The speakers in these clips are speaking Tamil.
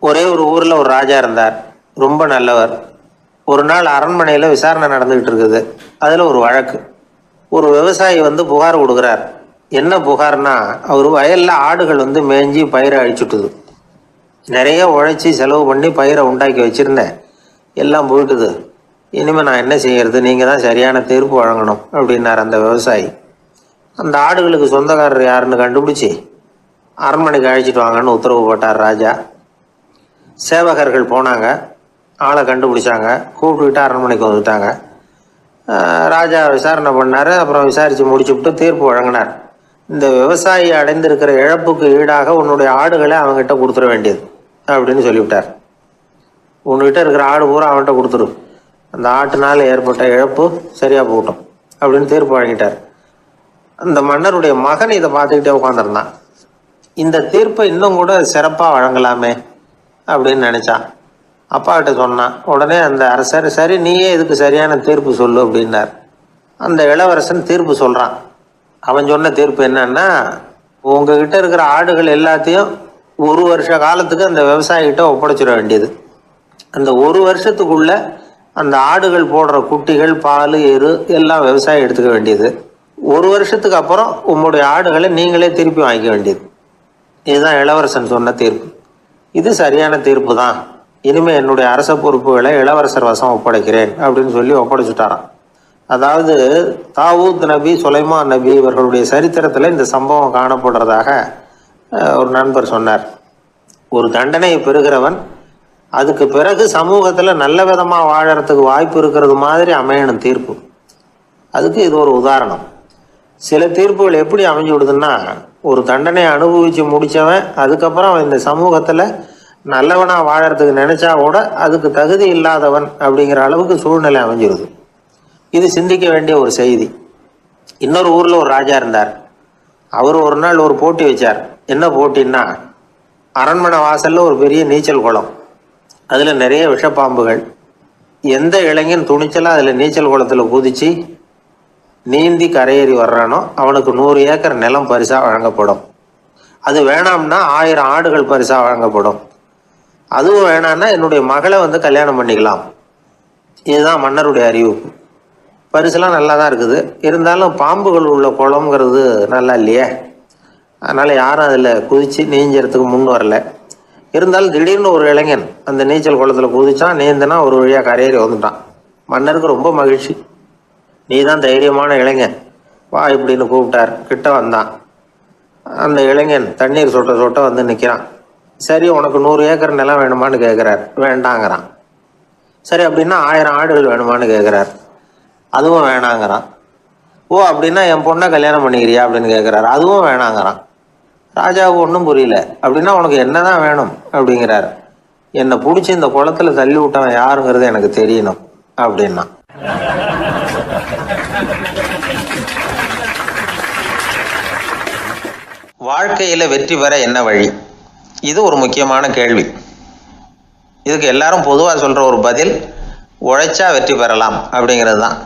ஒரே ஒரு ஊரில் ஒரு ராஜா இருந்தார். ரொம்ப நல்லவர். ஒரு நாள் அரண்மனையில் விசாரணை நடந்துக்கிட்டு இருக்குது. அதில் ஒரு வழக்கு. ஒரு விவசாயி வந்து புகார் கொடுக்குறார். என்ன புகார்னா அவர் வயலில் ஆடுகள் வந்து மேய்ஞ்சி பயிரை அழிச்சுட்டுது. நிறைய உழைச்சி செலவு பண்ணி பயிரை உண்டாக்கி வச்சிருந்தேன். எல்லாம் போயிட்டுது. இனிமேல் நான் என்ன செய்யறது? நீங்கள் தான் சரியான தீர்ப்பு வழங்கணும் அப்படின்னார் அந்த விவசாயி. அந்த ஆடுகளுக்கு சொந்தக்காரர் யாருன்னு கண்டுபிடிச்சி அரண்மனைக்கு அழைச்சிட்டு வாங்கன்னு உத்தரவு போட்டார் ராஜா. சேவகர்கள் போனாங்க. ஆளை கண்டுபிடிச்சாங்க. கூப்பிட்டுக்கிட்டு அரண்மனைக்கு வந்துட்டாங்க. ராஜா விசாரணை பண்ணார். அப்புறம் விசாரித்து முடிச்சுவிட்டு தீர்ப்பு வழங்கினார். இந்த விவசாயி அடைந்திருக்கிற இழப்புக்கு ஈடாக உன்னுடைய ஆடுகளை அவங்ககிட்ட கொடுத்துட வேண்டியது அப்படின்னு சொல்லிவிட்டார். உன்கிட்ட இருக்கிற ஆடு பூரா அவன்கிட்ட கொடுத்துரு அந்த ஆட்டினால் ஏற்பட்ட இழப்பு சரியாக போகட்டும் அப்படின்னு தீர்ப்பு வழங்கிட்டார். அந்த மன்னருடைய மகன் இதை பார்த்துக்கிட்டே உட்காந்துருந்தான் இந்த தீர்ப்பை இன்னும் கூட சிறப்பாக வழங்கலாமே. அப்படின்னு நினச்சான். அப்பாக்கிட்ட சொன்னான் உடனே அந்த அரசர் சரி நீயே இதுக்கு சரியான தீர்ப்பு சொல்லு அப்படின்னார். அந்த இளவரசன் தீர்ப்பு சொல்கிறான் அவன் சொன்ன தீர்ப்பு என்னன்னா உங்ககிட்ட இருக்கிற ஆடுகள் எல்லாத்தையும் ஒரு வருஷ காலத்துக்கு அந்த விவசாயிகிட்ட ஒப்படைச்சிட வேண்டியது. அந்த ஒரு வருஷத்துக்குள்ள அந்த ஆடுகள் போடுற குட்டிகள் பால் எரு எல்லாம் விவசாயி எடுத்துக்க வேண்டியது. ஒரு வருஷத்துக்கு அப்புறம் உங்களுடைய ஆடுகளை நீங்களே திருப்பி வாங்கிக்க வேண்டியது. இதுதான் இளவரசன் சொன்ன தீர்ப்பு. இது சரியான தீர்ப்பு தான் இனிமே என்னுடைய அரச பொறுப்புகளை இளவரசர் வசம் ஒப்படைக்கிறேன் அப்படின்னு சொல்லி ஒப்படைச்சுட்டாராம். அதாவது தாவூத் நபி சுலைமான் நபி இவர்களுடைய சரித்திரத்தில் இந்த சம்பவம் காணப்படுறதாக ஒரு நண்பர் சொன்னார். ஒரு தண்டனையை பெறுகிறவன் அதுக்கு பிறகு சமூகத்தில் நல்ல விதமாக வாழறதுக்கு வாய்ப்பு இருக்கிறது மாதிரி அமையணும் தீர்ப்பு. அதுக்கு இது ஒரு உதாரணம். சில தீர்ப்புகள் எப்படி அமைஞ்சு விடுதுன்னா ஒரு தண்டனையை அனுபவித்து முடித்தவன் அதுக்கப்புறம் இந்த சமூகத்தில் நல்லவனாக வாழறதுக்கு நினச்சா கூட அதுக்கு தகுதி இல்லாதவன் அப்படிங்கிற அளவுக்கு சூழ்நிலை அமைஞ்சிருது. இது சிந்திக்க வேண்டிய ஒரு செய்தி. இன்னொரு ஊரில் ஒரு ராஜா இருந்தார். அவர் ஒரு நாள் ஒரு போட்டி வச்சார். என்ன போட்டின்னா அரண்மனை வாசல்ல ஒரு பெரிய நீச்சல் குளம். அதில் நிறைய விஷப்பாம்புகள். எந்த இளைஞன் துணிச்சலாக அதில் நீச்சல் குளத்தில் குதித்து நீந்தி கரையேறி வர்றானோ அவனுக்கு நூறு ஏக்கர் நிலம் பரிசா வழங்கப்படும். அது வேணாம்னா ஆயிரம் ஆடுகள் பரிசா வழங்கப்படும். அதுவும் வேணாம்னா என்னுடைய மகளை வந்து கல்யாணம் பண்ணிக்கலாம். இதுதான் மன்னருடைய அறிவிப்பு பரிசுலாம் நல்லா தான் இருக்குது. இருந்தாலும் பாம்புகள் உள்ள குளம்ங்கிறது நல்லா இல்லையே. அதனால் யாரும் அதில் குதித்து நீஞ்சறதுக்கு முன் வரல. இருந்தாலும் திடீர்னு ஒரு இளைஞன் அந்த நீச்சல் குளத்தில் குதித்தான் நீந்தினா ஒரு வழியாக கரையேறி வந்துட்டான். மன்னருக்கு ரொம்ப மகிழ்ச்சி. நீ தான் தைரியமான இளைஞன். வா இப்படின்னு கூப்பிட்டார். கிட்ட வந்தான். அந்த இளைஞன் தண்ணீர் சொட்ட சொட்ட வந்து நிற்கிறான் சரி உனக்கு நூறு ஏக்கர் நிலம் வேணுமான்னு கேட்குறார் வேண்டாங்கிறான். சரி அப்படின்னா ஆயிரம் ஆடுகள் வேணுமான்னு கேட்குறார் அதுவும் வேணாங்கிறான். ஓ அப்படின்னா என் பொண்ணை கல்யாணம் பண்ணிக்கிறியா அப்படின்னு கேட்குறாரு அதுவும் வேணாங்கிறான். ராஜாவுக்கு ஒன்றும் புரியல. அப்படின்னா உனக்கு என்ன தான் வேணும் அப்படிங்கிறார். என்னை பிடிச்சி இந்த குளத்துல தள்ளி விட்டவன் யாருங்கிறது எனக்கு தெரியணும் அப்படின்னா. வாழ்க்கையில வெற்றி பெற என்ன வழி? இது ஒரு முக்கியமான கேள்வி. இதுக்கு எல்லாரும் பொதுவாக சொல்ற ஒரு பதில் உழைச்சா வெற்றி பெறலாம் அப்படிங்கிறது தான்.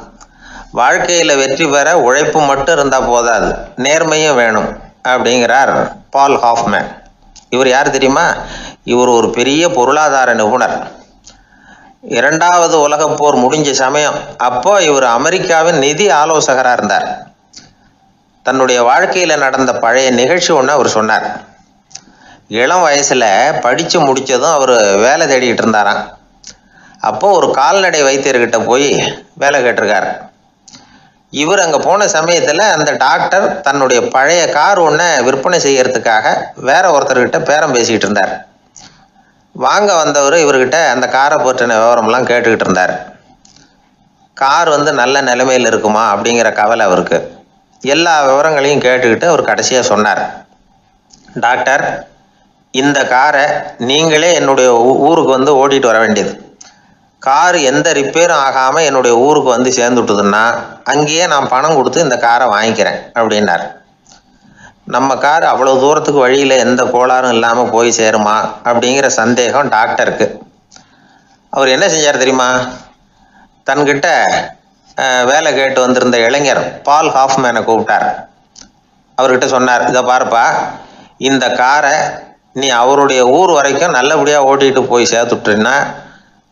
வாழ்க்கையில் வெற்றி பெற உழைப்பு மட்டும் இருந்தால் போதாது நேர்மையும் வேணும் அப்படிங்கிறார் பால் ஹாஃப்மேன். இவர் யார் தெரியுமா? இவர் ஒரு பெரிய பொருளாதார நிபுணர். இரண்டாவது உலகப் போர் முடிஞ்ச சமயம் அப்போ இவர் அமெரிக்காவின் நிதி ஆலோசகராக இருந்தார். தன்னுடைய வாழ்க்கையில் நடந்த பழைய நிகழ்ச்சி ஒன்று அவர் சொன்னார். இளம் வயசில் படித்து முடித்ததும் அவர் வேலை தேடிக்கிட்டு இருந்தாராம். அப்போது ஒரு கால்நடை வைத்தியர்கிட்ட போய் வேலை கேட்டிருக்கார். இவர் அங்கே போன சமயத்தில் அந்த டாக்டர் தன்னுடைய பழைய கார் ஒன்றை விற்பனை செய்யறதுக்காக வேற ஒருத்தர்கிட்ட பேரம் பேசிக்கிட்டு இருந்தார். வாங்க வந்தவர் இவர்கிட்ட அந்த காரை பற்றின விவரம்லாம் கேட்டுக்கிட்டு இருந்தார். கார் வந்து நல்ல நிலைமையில் இருக்குமா அப்படிங்கிற கவலை அவருக்கு. எல்லா விவரங்களையும் கேட்டுக்கிட்டு அவர் கடைசியாக சொன்னார். டாக்டர் இந்த காரை நீங்களே என்னுடைய ஊருக்கு வந்து ஓட்டிட்டு வர வேண்டியது. கார் எந்த ரிப்பேரும் ஆகாமல் என்னுடைய ஊருக்கு வந்து சேர்ந்துட்டுதுன்னா அங்கேயே நான் பணம் கொடுத்து இந்த காரை வாங்கிக்கிறேன் அப்படின்னார். நம்ம கார் அவ்வளோ தூரத்துக்கு வழியில் எந்த கோளாறும் இல்லாமல் போய் சேருமா? அப்படிங்கிற சந்தேகம் டாக்டருக்கு. அவர் என்ன செஞ்சார் தெரியுமா? தன்கிட்ட வேலை கேட்டு வந்திருந்த இளைஞர் பால் ஹாஃப்மேனை கூப்பிட்டார். அவர்கிட்ட சொன்னார் இதை பாருப்பா இந்த காரை நீ அவருடைய ஊர் வரைக்கும் நல்லபடியாக ஓட்டிகிட்டு போய் சேர்த்துட்டீன்னா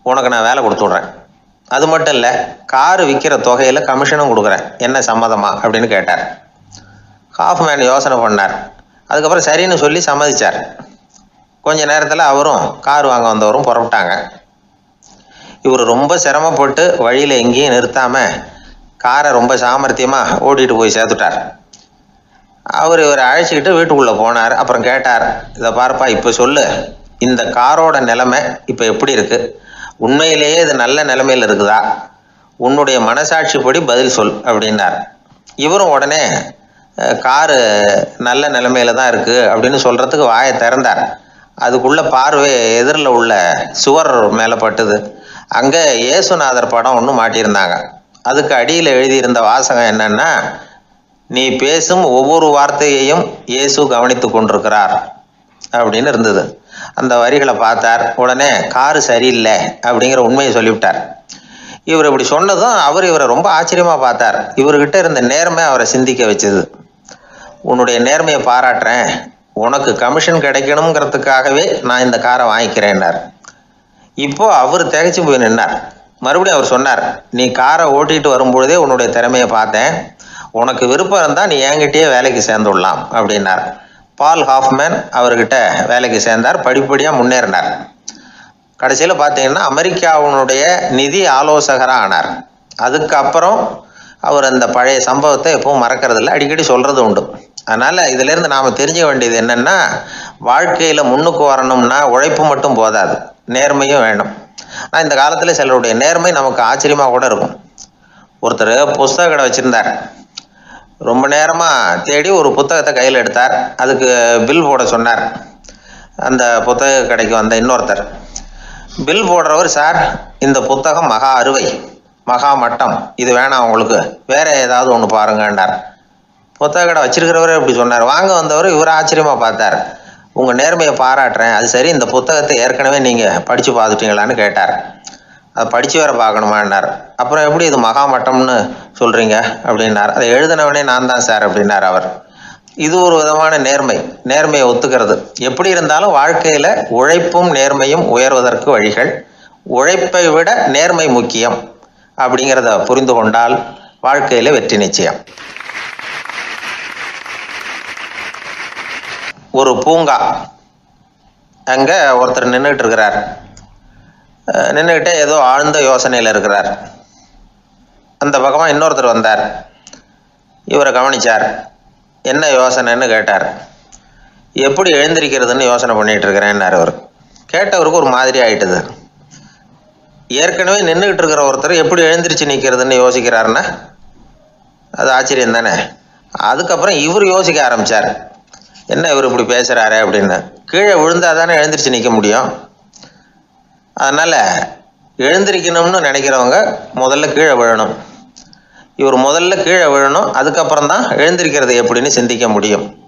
உனக்கு நான் வேலை கொடுத்து விட்றேன். அது மட்டும் இல்லை காரு விற்கிற தொகையில் கமிஷனும் கொடுக்குறேன். என்ன சம்மதமா? அப்படின்னு கேட்டார். ஹாஃப்மேன் யோசனை பண்ணார். அதுக்கப்புறம் சரின்னு சொல்லி சம்மதிச்சார். கொஞ்ச நேரத்தில் அவரும் கார் வாங்க வந்தவரும் புறப்பட்டாங்க. இவர் ரொம்ப சிரமப்பட்டு வழியில் எங்கேயும் நிறுத்தாமல் காரை ரொம்ப சாமர்த்தியமாக ஓட்டிகிட்டு போய் சேர்த்துட்டார். அவர் இவரை அழைச்சிக்கிட்டு வீட்டுக்குள்ளே போனார். அப்புறம் கேட்டார் இதை பார்ப்பா இப்போ சொல்லு. இந்த காரோட நிலைமை இப்போ எப்படி இருக்குது உண்மையிலேயே இது நல்ல நிலைமையில் இருக்குதா? உன்னுடைய மனசாட்சிப்படி பதில் சொல் அப்படின்னார். இவரும் உடனே காரு நல்ல நிலைமையில தான் இருக்குது அப்படின்னு சொல்கிறதுக்கு வாயை திறந்தார். அதுக்குள்ள பார்வை எதிரில் உள்ள சுவர் மேலே பட்டுது. அங்கே இயேசுநாதர் படம் ஒன்று மாட்டியிருந்தாங்க. அதுக்கு அடியில் எழுதியிருந்த வாசகம் என்னன்னா நீ பேசும் ஒவ்வொரு வார்த்தையையும் இயேசு கவனித்து கொண்டிருக்கிறார் அப்படின்னு இருந்தது. அந்த வரிகளை பார்த்தார். உடனே காரு சரியில்லை அப்படிங்கிற உண்மையை சொல்லிவிட்டார். இவர் இப்படி சொன்னதும் அவர் இவரை ரொம்ப ஆச்சரியமா பார்த்தார். இவர்கிட்ட இருந்த நேர்மை அவரை சிந்திக்க வச்சது. உன்னுடைய நேர்மையை பாராட்டுறேன். உனக்கு கமிஷன் கிடைக்கணுங்கிறதுக்காகவே நான் இந்த காரை வாங்கிக்கிறேன்னார். இப்போ அவர் திகைச்சு போய் நின்னார். மறுபடியும் அவர் சொன்னார் நீ காரை ஓட்டிட்டு வரும்பொழுதே உன்னுடைய திறமையை பார்த்தேன். உனக்கு விருப்பம் இருந்தால் நீ என்கிட்டயே வேலைக்கு சேர்ந்துடலாம் அப்படின்னார். பால் ஹாஃப்மேன் அவர்கிட்ட வேலைக்கு சேர்ந்தார் படிப்படியாக முன்னேறினார். கடைசியில் பார்த்தீங்கன்னா அமெரிக்காவுனுடைய நிதி ஆலோசகராக ஆனார் அதுக்கப்புறம் அவர் அந்த பழைய சம்பவத்தை எப்பவும் மறக்கிறதில்ல அடிக்கடி சொல்கிறது உண்டு. அதனால் இதிலேருந்து நாம் தெரிஞ்ச வேண்டியது என்னென்னா வாழ்க்கையில் முன்னுக்கு வரணும்னா உழைப்பு மட்டும் போதாது. நேர்மையும் வேணும் ஆனால் இந்த காலத்தில் சிலருடைய நேர்மை நமக்கு ஆச்சரியமாக கூட இருக்கும். ஒருத்தர் புஸ்தக கடை வச்சுருந்தார். ரொம்ப நேரமாக தேடி ஒரு புத்தகத்தை கையில் எடுத்தார். அதுக்கு பில் போட சொன்னார். அந்த புத்தக கடைக்கு வந்த இன்னொருத்தர். பில் போடுறவர் சார் இந்த புத்தகம் மகா அறுவை மகா மட்டம். இது வேணாம் உங்களுக்கு. வேற ஏதாவது ஒன்று பாருங்கன்னார் புத்தக கடை வச்சிருக்கிறவரே இப்படி சொன்னார். வாங்க வந்தவர் இவர் ஆச்சரியமாக பார்த்தார். உங்கள் நேர்மையை பாராட்டுறேன். அது சரி இந்த புத்தகத்தை ஏற்கனவே நீங்கள் படித்து பார்த்துட்டீங்களான்னு கேட்டார். அதை படித்து வேற பார்க்கணுமான்னார். அப்புறம் எப்படி இது மகா மட்டம்னு சொல்கிறீங்க அப்படின்னார். அதை எழுதினவனே நான் தான் சார் அப்படின்னார் அவர். இது ஒரு விதமான நேர்மை. நேர்மையை ஒத்துக்கிறது. எப்படி இருந்தாலும் வாழ்க்கையில் உழைப்பும் நேர்மையும் உயர்வதற்கு வழிகள். உழைப்பை விட நேர்மை முக்கியம். அப்படிங்கிறத புரிந்து கொண்டால் வாழ்க்கையில் வெற்றி நிச்சயம். ஒரு பூங்கா. அங்கே ஒருத்தர் நின்றுட்டு இருக்கிறார். நின்றுக்கிட்டே ஏதோ ஆழ்ந்த யோசனையில் இருக்கிறார். அந்த பக்கமாக இன்னொருத்தர் வந்தார். இவரை கவனிச்சார். என்ன யோசனைன்னு கேட்டார். எப்படி எழுந்திருக்கிறதுன்னு யோசனை பண்ணிட்டு இருக்கிறேன்னார் அவர். கேட்டவருக்கு ஒரு மாதிரி ஆயிட்டுது. ஏற்கனவே நின்றுக்கிட்டு இருக்கிற ஒருத்தர் எப்படி எழுந்திரிச்சு நிற்கிறதுன்னு யோசிக்கிறாருன்னா அது ஆச்சரியம் தானே அதுக்கப்புறம் இவர் யோசிக்க ஆரம்பிச்சார். என்ன இவர் இப்படி பேசுகிறாரு அப்படின்னு. கீழே விழுந்தா தானே எழுந்திரிச்சு நிற்க முடியும். அதனால் எழுந்திருக்கணும்னு நினைக்கிறவங்க முதல்ல கீழே விழணும். இவர் முதல்ல கீழே விழணும் அதுக்கப்புறம் தான் எழுந்திருக்கிறது எப்படின்னு சிந்திக்க முடியும்.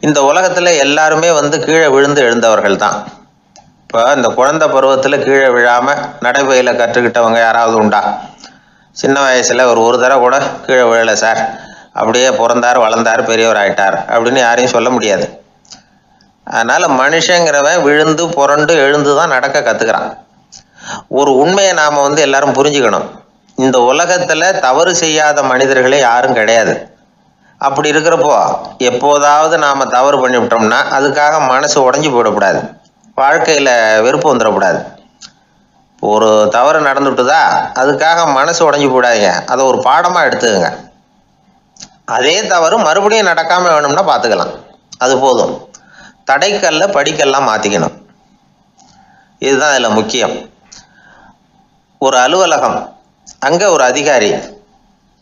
இந்த உலகத்தில் எல்லாருமே வந்து கீழே விழுந்து எழுந்தவர்கள் தான். இப்போ இந்த குழந்தை பருவத்தில் கீழே விழாமல் நடைபயில கற்றுக்கிட்டவங்க யாராவது உண்டா? சின்ன வயசில் ஒரு ஒரு தடவை கூட கீழே விழலை சார். அப்படியே பிறந்தார் வளர்ந்தார் பெரியவர் ஆயிட்டார் அப்படின்னு யாரையும் சொல்ல முடியாது. அதனால் மனுஷங்கிறவன் விழுந்து புரண்டு எழுந்து தான் நடக்க கற்றுக்கிறான் ஒரு உண்மையை நாம் வந்து எல்லாரும் புரிஞ்சுக்கணும். இந்த உலகத்தில் தவறு செய்யாத மனிதர்களே யாரும் கிடையாது. அப்படி இருக்கிறப்போ எப்போதாவது நாம் தவறு பண்ணிவிட்டோம்னா அதுக்காக மனசு உடஞ்சி போயிடக்கூடாது. வாழ்க்கையில் வெறுப்பு வந்துடக்கூடாது. ஒரு தவறு நடந்துவிட்டுதா அதுக்காக மனசு உடஞ்சி போடாதீங்க அதை ஒரு பாடமாக எடுத்துக்கங்க. அதே தவறு மறுபடியும் நடக்காமல் வேணும்னா பார்த்துக்கலாம் அது போதும். தடைக்கல்ல படிக்கல்லாம் மாற்றிக்கணும் இதுதான் இதில் முக்கியம். ஒரு அலுவலகம் அங்கே ஒரு அதிகாரி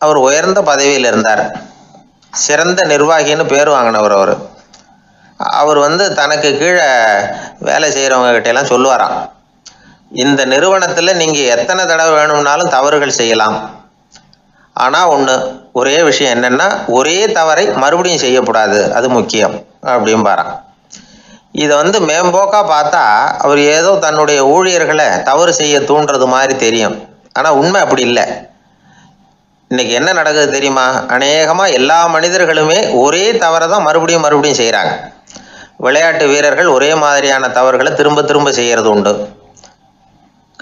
அவர் உயர்ந்த பதவியில் இருந்தார். சிறந்த நிர்வாகின்னு பேர் வாங்கினவர் அவர். அவர் வந்து தனக்கு கீழே வேலை செய்கிறவங்க கிட்ட எல்லாம் சொல்லுவாராம். இந்த நிறுவனத்தில் நீங்கள் எத்தனை தடவை வேணும்னாலும் தவறுகள் செய்யலாம். ஆனால் ஒன்று ஒரே விஷயம் என்னென்னா ஒரே தவறை மறுபடியும் செய்யக்கூடாது. அது முக்கியம். அப்படிம்பாராம் இதை வந்து மேம்போக்காக பார்த்தா அவர் ஏதோ தன்னுடைய ஊழியர்களை தவறு செய்ய தூண்டுறது மாதிரி தெரியும். ஆனால் உண்மை அப்படி இல்லை. இன்னைக்கு என்ன நடக்குது தெரியுமா? அநேகமாக எல்லா மனிதர்களுமே ஒரே தவறை தான் மறுபடியும் மறுபடியும் செய்கிறாங்க விளையாட்டு வீரர்கள் ஒரே மாதிரியான தவறுகளை திரும்ப திரும்ப செய்கிறது உண்டு.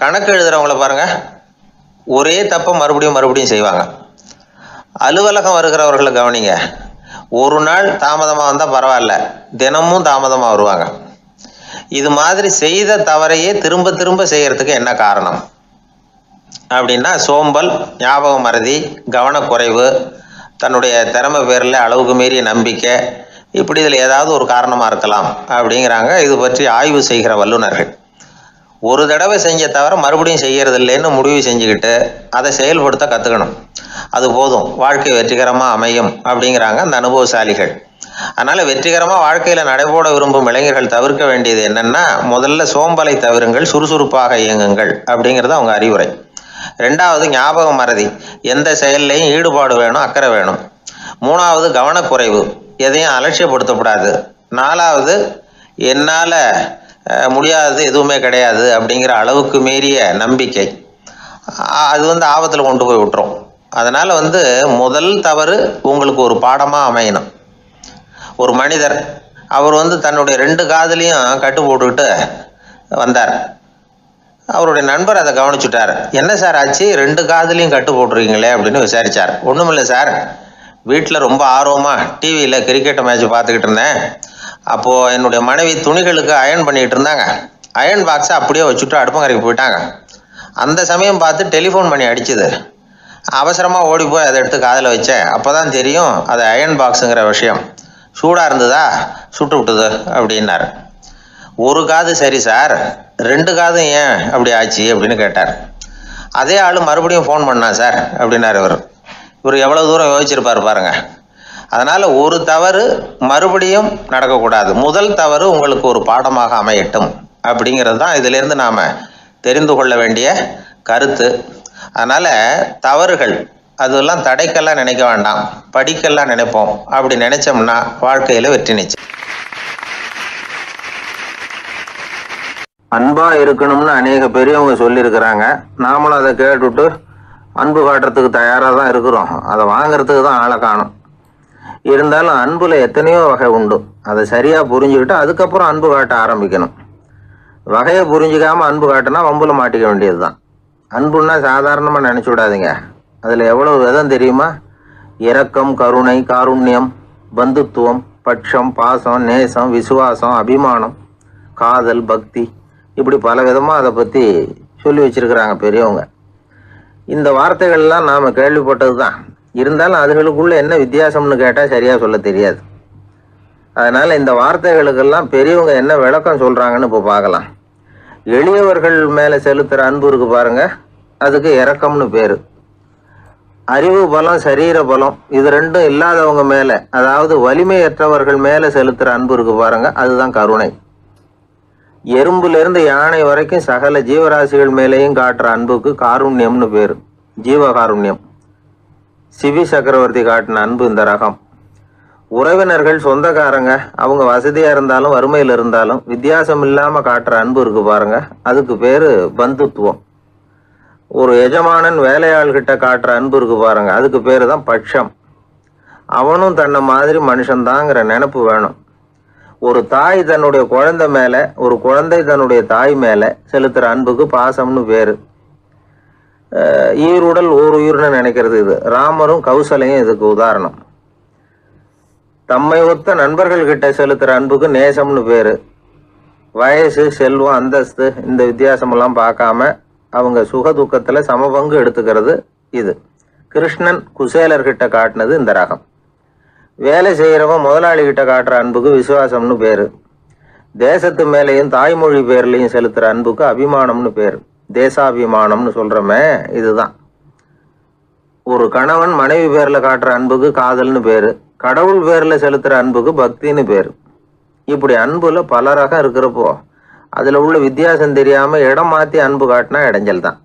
கணக்கு எழுதுகிறவங்கள பாருங்கள் ஒரே தப்பை மறுபடியும் மறுபடியும் செய்வாங்க. அலுவலகம் வருகிறவர்களை கவனிங்க. ஒரு நாள் தாமதமாக வந்தால் பரவாயில்ல. தினமும் தாமதமாக வருவாங்க. இது மாதிரி செய்த தவறையே திரும்ப திரும்ப செய்கிறதுக்கு என்ன காரணம்? அப்படின்னா சோம்பல் ஞாபக மறதி கவனக்குறைவு தன்னுடைய திறமை பேரில் அளவுக்கு மீறிய நம்பிக்கை இப்படி இதில் ஏதாவது ஒரு காரணமாக இருக்கலாம் அப்படிங்கிறாங்க. இது பற்றி ஆய்வு செய்கிற வல்லுநர்கள். ஒரு தடவை செஞ்ச தவிர மறுபடியும் செய்யறது இல்லைன்னு முடிவு செஞ்சுக்கிட்டு அதை செயல்படுத்த கற்றுக்கணும் அது போதும். வாழ்க்கை வெற்றிகரமாக அமையும் அப்படிங்கிறாங்க அந்த அனுபவசாலிகள். அதனால் வெற்றிகரமாக வாழ்க்கையில் நடைபோட விரும்பும் இளைஞர்கள் தவிர்க்க வேண்டியது என்னென்னா முதல்ல சோம்பலை தவிருங்கள் சுறுசுறுப்பாக இயங்குங்கள் அப்படிங்கிறது அவங்க அறிவுரை. ரெண்டாவது ஞாபக மறதி. எந்த செயல்லையும் ஈடுபாடு வேணும் அக்கறை வேணும். மூணாவது கவனக்குறைவு. எதையும் அலட்சியப்படுத்தக்கூடாது நாலாவது என்னால் முடியாதது எதுவுமே கிடையாது அப்படிங்கிற அளவுக்கு மீறிய நம்பிக்கை. அது வந்து ஆபத்தில் கொண்டு போய் விட்டுரும். அதனால் வந்து முதல் தவறு உங்களுக்கு ஒரு பாடமாக அமையணும். ஒரு மனிதர் அவர் வந்து தன்னுடைய ரெண்டு காதுலையும் கட்டு போட்டுக்கிட்டு வந்தார். அவருடைய நண்பர் அதை கவனிச்சுட்டார். என்ன சார் ஆச்சு? ரெண்டு காதுலையும் கட்டு போட்டுருக்கீங்களே அப்படின்னு விசாரிச்சார். ஒன்றுமில்லை சார். வீட்டில் ரொம்ப ஆர்வமாக டிவியில் கிரிக்கெட் மேட்ச் பார்த்துக்கிட்டு இருந்தேன். அப்போது என்னுடைய மனைவி துணிகளுக்கு அயன் பண்ணிகிட்டு இருந்தாங்க. அயர்ன் பாக்ஸை அப்படியே வச்சுட்டு அடுப்பங்கரைக்கு போயிட்டாங்க. அந்த சமயம் பார்த்து டெலிஃபோன் பண்ணி அடிச்சுது. அவசரமாக ஓடி போய் அதை எடுத்து காதில் வச்சேன். அப்போ தான் தெரியும் அது அயர்ன் பாக்ஸுங்கிற விஷயம். சூடாக இருந்ததா? சுட்டு விட்டுது அப்படின்னார். ஒரு காது சரி சார் ரெண்டு காதும் ஏன் அப்படி ஆச்சு அப்படின்னு கேட்டார். அதே ஆள் மறுபடியும் ஃபோன் பண்ணான் சார் அப்படின்னாரு இவர். இவர் எவ்வளோ தூரம் யோசிச்சிருப்பார் பாருங்கள் அதனால் ஒரு தவறு மறுபடியும் நடக்கக்கூடாது. முதல் தவறு உங்களுக்கு ஒரு பாடமாக அமையட்டும் அப்படிங்கிறது தான் இதிலேருந்து நாம் தெரிந்து கொள்ள வேண்டிய கருத்து. அதனால் தவறுகள் அதெல்லாம் தடைக்கெல்லாம் நினைக்க வேண்டாம். படிக்கெல்லாம் நினைப்போம். அப்படி நினைச்சோம்னா வாழ்க்கையில் வெற்றி நிச்சயம். அன்பா இருக்கணும்னு அநேக பெரியவங்க சொல்லியிருக்கிறாங்க. நாமளும் அதை கேட்டுட்டு அன்பு காட்டுறதுக்கு தயாராக தான் இருக்கிறோம். அதை வாங்குறதுக்கு தான் ஆளை காணும். இருந்தாலும் அன்புல எத்தனையோ வகை உண்டு. அதை சரியா புரிஞ்சுக்கிட்டு அதுக்கப்புறம் அன்பு காட்ட ஆரம்பிக்கணும். வகையை புரிஞ்சுக்காம அன்பு காட்டினா வம்புல மாட்டிக்க வேண்டியது தான் அன்புன்னா சாதாரணமாக நினச்சி விடாதீங்க. அதில் எவ்வளோ விதம் தெரியுமா? இரக்கம் கருணை காருண்யம் பந்துத்துவம் பட்சம் பாசம் நேசம் விசுவாசம் அபிமானம் காதல் பக்தி. இப்படி பல விதமாக அதை பற்றி சொல்லி வச்சிருக்கிறாங்க பெரியவங்க. இந்த வார்த்தைகள்லாம் நாம் கேள்விப்பட்டது தான் இருந்தாலும் அதுகளுக்குள்ள என்ன வித்தியாசம்னு கேட்டால் சரியாக சொல்ல தெரியாது. அதனால் இந்த வார்த்தைகளுக்கெல்லாம் பெரியவங்க என்ன விளக்கம் சொல்கிறாங்கன்னு இப்போ பார்க்கலாம். எளியவர்கள் மேலே செலுத்துகிற அன்பு இருக்கு பாருங்கள் அதுக்கு இறக்கம்னு பேர். அறிவு பலம் சரீர பலம் இது ரெண்டும் இல்லாதவங்க மேலே அதாவது வலிமையற்றவர்கள் மேலே செலுத்துகிற அன்பு இருக்கு பாருங்கள் அதுதான் கருணை. எறும்புலேருந்து யானை வரைக்கும் சகல ஜீவராசிகள் மேலேயும் காட்டுற அன்புக்கு காருண்யம்னு பேர். ஜீவகாருண்யம். சிவி சக்கரவர்த்தி காட்டின அன்பு இந்த ரகம். உறவினர்கள் சொந்தக்காரங்க அவங்க வசதியா இருந்தாலும் வறுமையில் இருந்தாலும் வித்தியாசம் இல்லாம காட்டுற அன்பு இருக்கு பாருங்க. அதுக்கு பேரு பந்துத்துவம். ஒரு எஜமானன் வேலையாள்கிட்ட காட்டுற அன்பு இருக்கு பாருங்க. அதுக்கு பேரு தான் பட்சம். அவனும் தன்னை மாதிரி மனுஷன்தாங்கிற நினப்பு வேணும். ஒரு தாய் தன்னுடைய குழந்தை மேல ஒரு குழந்தை தன்னுடைய தாய் மேல செலுத்துற அன்புக்கு பாசம்னு பேரு. ஈருடல் ஓர் உயிர்னு நினைக்கிறது இது. ராமரும் கௌசலையும் இதுக்கு உதாரணம். தம்மை ஒத்த நண்பர்கள் கிட்ட செலுத்துகிற அன்புக்கு நேசம்னு பேர். வயசு செல்வம் அந்தஸ்து இந்த வித்தியாசமெல்லாம் பார்க்காம அவங்க சுக துக்கத்துல சமபங்கு எடுத்துக்கிறது இது. கிருஷ்ணன் குசேலர்கிட்ட காட்டினது இந்த ரகம். வேலை செய்கிறவன் முதலாளி கிட்ட காட்டுற அன்புக்கு விசுவாசம்னு பேர். தேசத்து மேலேயும் தாய்மொழி பேர்லேயும் செலுத்துகிற அன்புக்கு அபிமானம்னு பேர். தேசாபிமானம்னு சொல்கிறோமே இதுதான். ஒரு கணவன் மனைவி பேரில் காட்டுற அன்புக்கு காதல்னு பேர் கடவுள் பேரில் செலுத்துகிற அன்புக்கு பக்தின்னு பேர். இப்படி அன்புல பல ரகம் இருக்கிறப்போ அதில் உள்ள வித்தியாசம் தெரியாமல் இடம் மாற்றி அன்பு காட்டினா இடைஞ்சல் தான்.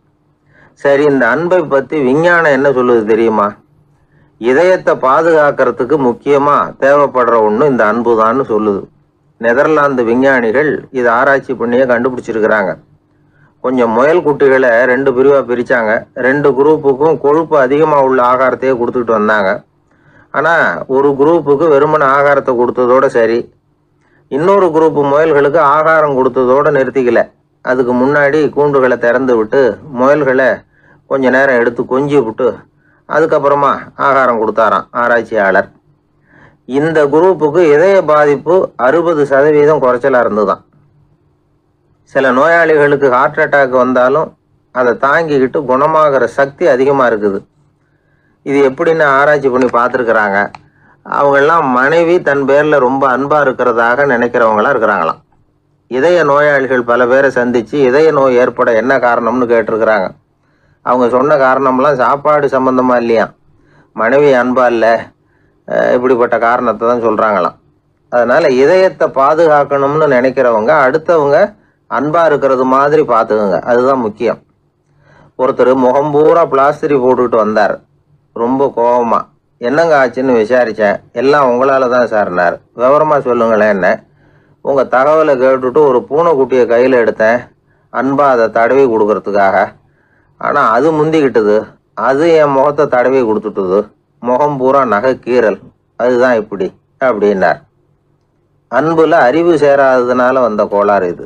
சரி இந்த அன்பை பற்றி விஞ்ஞானம் என்ன சொல்லுது தெரியுமா? இதயத்தை பாதுகாக்கிறதுக்கு முக்கியமாக தேவைப்படுற ஒன்று இந்த அன்புதான்னு சொல்லுது. நெதர்லாந்து விஞ்ஞானிகள் இதை ஆராய்ச்சி பண்ணியே கண்டுபிடிச்சிருக்கிறாங்க. கொஞ்சம் முயல் குட்டிகளை ரெண்டு பிரிவாக பிரித்தாங்க ரெண்டு குரூப்புக்கும் கொழுப்பு அதிகமாக உள்ள ஆகாரத்தையே கொடுத்துட்டு வந்தாங்க. ஆனால் ஒரு குரூப்புக்கு வெறுமன ஆகாரத்தை கொடுத்ததோட சரி. இன்னொரு குரூப் முயல்களுக்கு ஆகாரம் கொடுத்ததோடு நிறுத்திக்கல. அதுக்கு முன்னாடி கூண்டுகளை திறந்து விட்டு முயல்களை கொஞ்ச நேரம் எடுத்து கொஞ்சி விட்டு அதுக்கப்புறமா ஆகாரம் கொடுத்தாராம் ஆராய்ச்சியாளர். இந்த குரூப்புக்கு இதய பாதிப்பு அறுபது சதவீதம் குறைச்சலா இருந்துதான் சில நோயாளிகளுக்கு ஹார்ட் அட்டாக் வந்தாலும் அதை தாங்கிக்கிட்டு குணமாகிற சக்தி அதிகமாக இருக்குது. இது எப்படின்னு ஆராய்ச்சி பண்ணி பார்த்துருக்குறாங்க. அவங்கெல்லாம் மனைவி தன் பேரில் ரொம்ப அன்பாக இருக்கிறதாக நினைக்கிறவங்களாம் இருக்கிறாங்களாம். இதய நோயாளிகள் பல பேரை சந்தித்து இதய நோய் ஏற்பட என்ன காரணம்னு கேட்டிருக்கிறாங்க. அவங்க சொன்ன காரணம்லாம் சாப்பாடு சம்மந்தமாக இல்லையா? மனைவி அன்பா இல்லை. இப்படிப்பட்ட காரணத்தை தான் சொல்கிறாங்களாம் அதனால் இதயத்தை பாதுகாக்கணும்னு நினைக்கிறவங்க அடுத்தவங்க அன்பாக இருக்கிறது மாதிரி பார்த்துக்குங்க. அதுதான் முக்கியம். ஒருத்தர் முகம் பூரா பிளாஸ்டரி போட்டுக்கிட்டு வந்தார். ரொம்ப கோபமாக என்னங்க ஆச்சுன்னு விசாரித்தேன் எல்லாம் உங்களால் தான் சார்னார் விவரமாக சொல்லுங்களேன் என்ன உங்கள் தகவலை கேட்டுட்டு ஒரு பூனைக்குட்டியை கையில் எடுத்தேன். அன்பா அதை தடவி கொடுக்கறதுக்காக. ஆனால் அது முந்திக்கிட்டது. அது என் முகத்தை தடவி கொடுத்துட்டுது. முகம் பூரா நகை கீறல் அதுதான் இப்படி அப்படின்னார். அன்புல அறிவு சேராததுனால வந்த கோளாறு இது.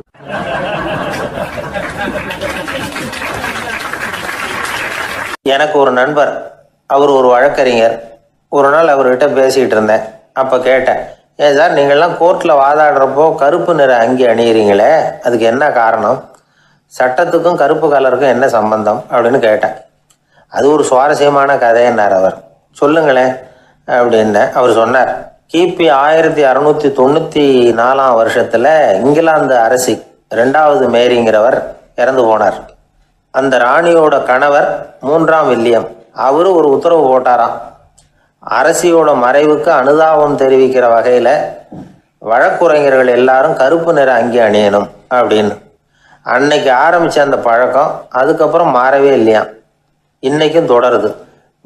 எனக்கு ஒரு நண்பர். அவர் ஒரு வழக்கறிஞர். ஒரு நாள் அவர்கிட்ட பேசிகிட்டு இருந்தேன். அப்போ கேட்டேன் ஏன் சார் நீங்கள்லாம் கோர்ட்டில் வாதாடுறப்போ கருப்பு நிற அங்கி அணியிறீங்களே? அதுக்கு என்ன காரணம்? சட்டத்துக்கும் கருப்பு கலருக்கும் என்ன சம்பந்தம்? அப்படின்னு கேட்டேன். அது ஒரு சுவாரஸ்யமான கதைன்னார் அவர். சொல்லுங்களேன். அப்படின்னு அவர் சொன்னார். கிபி ஆயிரத்தி அறுநூத்தி தொண்ணூத்தி நாலாம் வருஷத்துல இங்கிலாந்து அரசி ரெண்டாவது மேரிங்கிறவர் இறந்து போனார். அந்த ராணியோட கணவர் மூன்றாம் வில்லியம். அவரு ஒரு உத்தரவு போட்டாராம். அரசியோட மறைவுக்கு அனுதாபம் தெரிவிக்கிற வகையில வழக்குரைஞர்கள் எல்லாரும் கருப்பு நிற அங்கி அணியணும் அப்படின்னு. அன்னைக்கு ஆரம்பிச்ச அந்த பழக்கம் அதுக்கப்புறம் மாறவே இல்லையாம். இன்னைக்கும் தொடருது.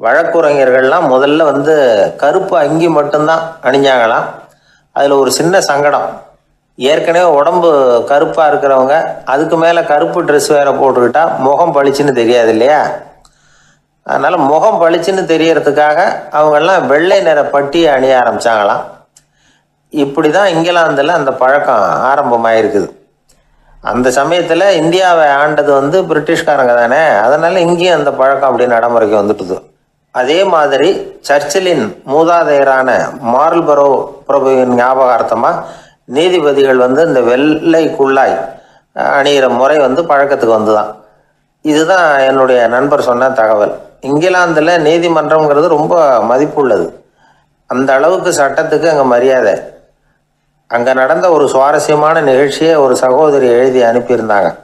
வழக்குரைஞர்கள்லாம் முதல்ல வந்து கருப்பு அங்கி மட்டும்தான் அணிஞ்சாங்களாம். அதில் ஒரு சின்ன சங்கடம். ஏற்கனவே உடம்பு கருப்பாக இருக்கிறவங்க அதுக்கு மேலே கருப்பு ட்ரெஸ் வேற போட்டுக்கிட்டா முகம் பளிச்சுன்னு தெரியாது இல்லையா? அதனால் முகம் பளிச்சுன்னு தெரியறதுக்காக அவங்கெல்லாம் வெள்ளை நிற பட்டியை அணிய ஆரம்பித்தாங்களாம் இப்படி தான் இங்கிலாந்தில் அந்த பழக்கம் ஆரம்பமாயிருக்குது. அந்த சமயத்தில் இந்தியாவை ஆண்டது வந்து பிரிட்டிஷ்காரங்க தானே அதனால் இங்கேயும் அந்த பழக்கம் அப்படி நடைமுறைக்கு வந்துட்டுது. அதே மாதிரி சர்ச்சிலின் மூதாதையரான மார்ல்பரோ பிரபுவின் ஞாபகார்த்தமாக நீதிபதிகள் வந்து இந்த வெள்ளை குள்ளாய் அணிகிற முறை வந்து பழக்கத்துக்கு வந்துதான். இதுதான் என்னுடைய நண்பர் சொன்ன தகவல். இங்கிலாந்தில் நீதிமன்றம்ங்கிறது ரொம்ப மதிப்புள்ளது. அந்த அளவுக்கு சட்டத்துக்கு அங்கே மரியாதை. அங்கே நடந்த ஒரு சுவாரஸ்யமான நிகழ்ச்சியை ஒரு சகோதரி எழுதி அனுப்பியிருந்தாங்க.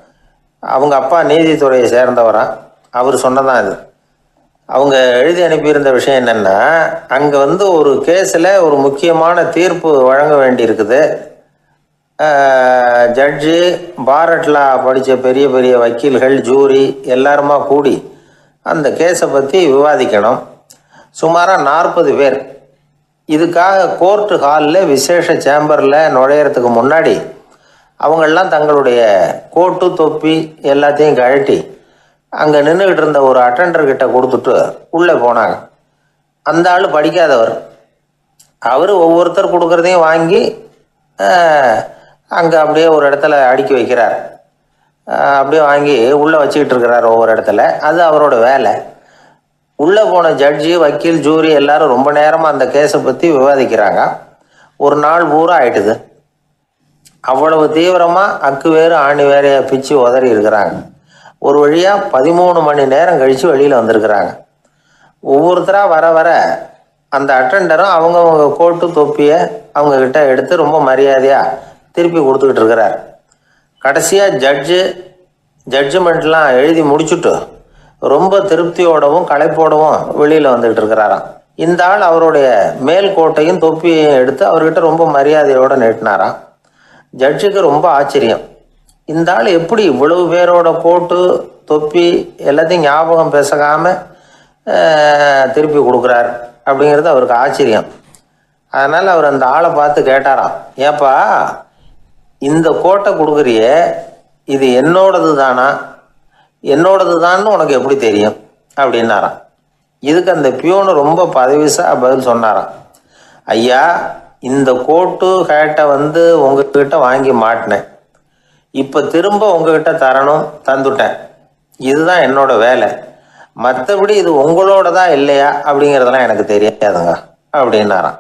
அவங்க அப்பா நீதித்துறையை சேர்ந்தவரா? அவர் சொன்னதான் இது. அவங்க எழுதி அனுப்பியிருந்த விஷயம் என்னென்னா அங்கே வந்து ஒரு கேஸில் ஒரு முக்கியமான தீர்ப்பு வழங்க வேண்டியிருக்குது. ஜட்ஜு பாரட்லா படித்த பெரிய பெரிய வக்கீல்கள் ஜூரி எல்லாருமா கூடி அந்த கேஸை பற்றி விவாதிக்கணும். சுமாராக நாற்பது பேர். இதுக்காக கோர்ட்டு ஹாலில் விசேஷ சேம்பரில் நுழையிறதுக்கு முன்னாடி அவங்கெல்லாம் தங்களுடைய கோட்டு தொப்பி எல்லாத்தையும் கழட்டி அங்கே நின்றுக்கிட்டு இருந்த ஒரு அட்டண்டர்கிட்ட கொடுத்துட்டு உள்ளே போனாங்க. அந்த ஆள் படிக்காதவர். அவர் ஒவ்வொருத்தர் கொடுக்குறதையும் வாங்கி அங்கே அப்படியே ஒரு இடத்துல அடுக்கி வைக்கிறார். அப்படியே வாங்கி உள்ளே வச்சுக்கிட்டு இருக்கிறார் ஒவ்வொரு இடத்துல. அது அவரோட வேலை. உள்ளே போன ஜட்ஜி வக்கீல் ஜூரி எல்லாரும் ரொம்ப நேரமாக அந்த கேஸை பற்றி விவாதிக்கிறாங்க. ஒரு நாள் பூரா ஆயிட்டுது. அவ்வளவு தீவிரமாக அக்கு வேறு ஆணி வேறையை பிச்சு உதறி இருக்கிறாங்க. ஒரு வழியாக பதிமூணு மணி நேரம் கழித்து வெளியில் வந்திருக்கிறாங்க. ஒவ்வொருத்தராக வர வர அந்த அட்டெண்டரும் அவங்கவுங்க கோட்டு தொப்பியை அவங்கக்கிட்ட எடுத்து ரொம்ப மரியாதையாக திருப்பி கொடுத்துக்கிட்டு இருக்கிறார். கடைசியாக ஜட்ஜு ஜட்ஜ்மெண்ட்லாம் எழுதி முடிச்சுட்டு ரொம்ப திருப்தியோடவும் களைப்போடவும் வெளியில் வந்துக்கிட்டு இருக்கிறாராம். இந்த ஆள் அவருடைய மேல் கோட்டையும் தொப்பியையும் எடுத்து அவர்கிட்ட ரொம்ப மரியாதையோடு நீட்டினாராம். ஜட்ஜுக்கு ரொம்ப ஆச்சரியம். இந்த ஆள் எப்படி இவ்வளவு பேரோட கோட்டு தொப்பி எல்லாத்தையும் ஞாபகம் பேசகாம திருப்பி கொடுக்குறாரு அப்படிங்கிறது அவருக்கு ஆச்சரியம். அதனால் அவர் அந்த ஆளை பார்த்து கேட்டாராம். ஏப்பா இந்த கோட்டை கொடுக்குறியே இது என்னோடது தானா? என்னோடது தான்னு உனக்கு எப்படி தெரியும்? அப்படின்னாராம். இதுக்கு அந்த பியூனு ரொம்ப பதவிசா பதில் சொன்னாராம். ஐயா இந்த கோட்டு ஹேட்டை வந்து உங்ககிட்ட வாங்கி மாட்டினேன். இப்போ திரும்ப உங்ககிட்ட தரணும் தந்துட்டேன். இதுதான் என்னோட வேலை. மற்றபடி இது உங்களோட தான் இல்லையா அப்படிங்கிறதெல்லாம் எனக்கு தெரியாதுங்க அப்படின்னாராம்.